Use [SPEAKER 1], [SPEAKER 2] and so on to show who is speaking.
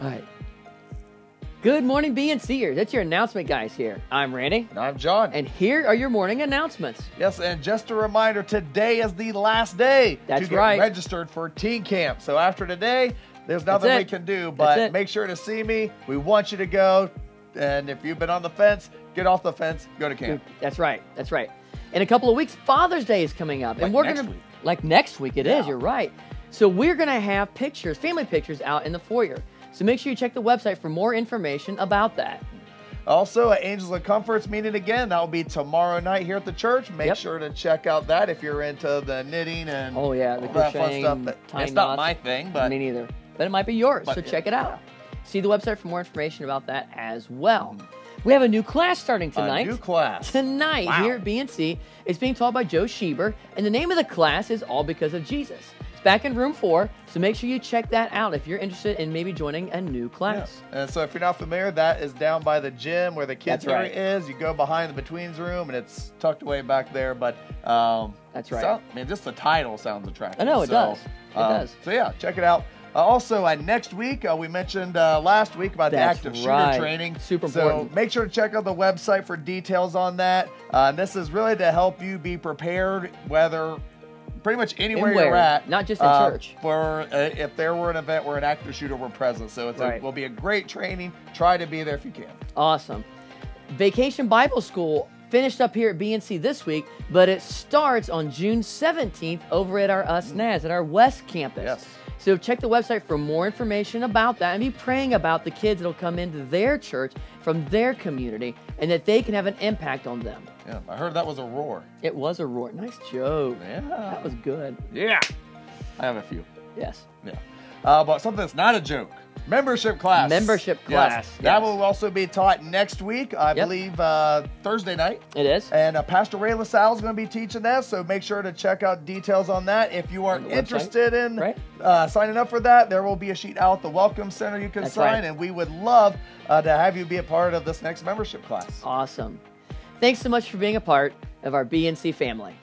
[SPEAKER 1] All right. Good morning, BNCers. That's your announcement guys here. I'm Randy.
[SPEAKER 2] And I'm John.
[SPEAKER 1] And here are your morning announcements.
[SPEAKER 2] Yes, and just a reminder today is the last day
[SPEAKER 1] That's
[SPEAKER 2] to get
[SPEAKER 1] right.
[SPEAKER 2] registered for teen camp. So after today, there's nothing we can do, but make sure to see me. We want you to go. And if you've been on the fence, get off the fence, go to camp.
[SPEAKER 1] That's right. That's right. In a couple of weeks, Father's Day is coming up,
[SPEAKER 2] Like
[SPEAKER 1] and we're gonna like next week. It is.
[SPEAKER 2] Yeah.
[SPEAKER 1] You're right. So we're gonna have pictures, family pictures, out in the foyer. So make sure you check the website for more information about that.
[SPEAKER 2] Also, at Angels of Comforts meeting again. That will be tomorrow night here at the church. Make
[SPEAKER 1] Yep.
[SPEAKER 2] sure to check out that if you're into the knitting and
[SPEAKER 1] Oh yeah, the
[SPEAKER 2] all that fun
[SPEAKER 1] crocheting,
[SPEAKER 2] stuff. But it's not
[SPEAKER 1] knots.
[SPEAKER 2] my thing, but
[SPEAKER 1] Me neither. But it might be yours,
[SPEAKER 2] But
[SPEAKER 1] so check it out. See the website for more information about that as well.
[SPEAKER 2] Mm-hmm.
[SPEAKER 1] We have a new class starting
[SPEAKER 2] a
[SPEAKER 1] tonight.
[SPEAKER 2] new class.
[SPEAKER 1] Tonight
[SPEAKER 2] Wow.
[SPEAKER 1] here at BNC, it's being taught by Joe Schieber, and the name of the class is All Because of Jesus. It's back in room four, so make sure you check that out if you're interested in maybe joining a new
[SPEAKER 2] Yeah.
[SPEAKER 1] class.
[SPEAKER 2] And so if you're not familiar, that is down by the gym where the kids
[SPEAKER 1] That's right.
[SPEAKER 2] is. You go behind the betweens room and it's tucked away back there. But um,
[SPEAKER 1] That's right.
[SPEAKER 2] sound- I mean, just the title sounds attractive.
[SPEAKER 1] I know, it
[SPEAKER 2] So,
[SPEAKER 1] does. It
[SPEAKER 2] um,
[SPEAKER 1] does.
[SPEAKER 2] So yeah, check it out. Uh, also, uh, next week uh, we mentioned uh, last week about
[SPEAKER 1] That's
[SPEAKER 2] the active shooter training.
[SPEAKER 1] Super
[SPEAKER 2] so
[SPEAKER 1] important.
[SPEAKER 2] make sure to check out the website for details on that. Uh, and this is really to help you be prepared, whether pretty much anywhere
[SPEAKER 1] Anywhere,
[SPEAKER 2] you're at,
[SPEAKER 1] not just in
[SPEAKER 2] uh,
[SPEAKER 1] church.
[SPEAKER 2] For uh, if there were an event where an active shooter were present, so it's
[SPEAKER 1] Right.
[SPEAKER 2] will be a great training. Try to be there if you can.
[SPEAKER 1] Awesome. Vacation Bible School finished up here at BNC this week, but it starts on June 17th over at our US NAS at our West campus.
[SPEAKER 2] Yes.
[SPEAKER 1] So check the website for more information about that and be praying about the kids that'll come into their church from their community and that they can have an impact on them.
[SPEAKER 2] Yeah, I heard that was a roar.
[SPEAKER 1] It was a roar. Nice joke.
[SPEAKER 2] Yeah.
[SPEAKER 1] That was good.
[SPEAKER 2] Yeah. I have a few.
[SPEAKER 1] Yes.
[SPEAKER 2] Yeah. Uh, but something that's not a joke. Membership class.
[SPEAKER 1] Membership
[SPEAKER 2] Yes.
[SPEAKER 1] class,
[SPEAKER 2] That will also be taught next week, I
[SPEAKER 1] Yep.
[SPEAKER 2] believe uh, Thursday night.
[SPEAKER 1] It is.
[SPEAKER 2] And uh, Pastor Ray LaSalle is going to be teaching that, so make sure to check out details on that. If you are
[SPEAKER 1] the website,
[SPEAKER 2] interested in
[SPEAKER 1] right.
[SPEAKER 2] uh, signing up for that, there will be a sheet out at the Welcome Center you can
[SPEAKER 1] That's
[SPEAKER 2] sign,
[SPEAKER 1] right.
[SPEAKER 2] and we would love uh, to have you be a part of this next membership class.
[SPEAKER 1] Awesome. Thanks so much for being a part of our BNC family.